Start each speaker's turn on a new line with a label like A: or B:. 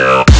A: Yeah.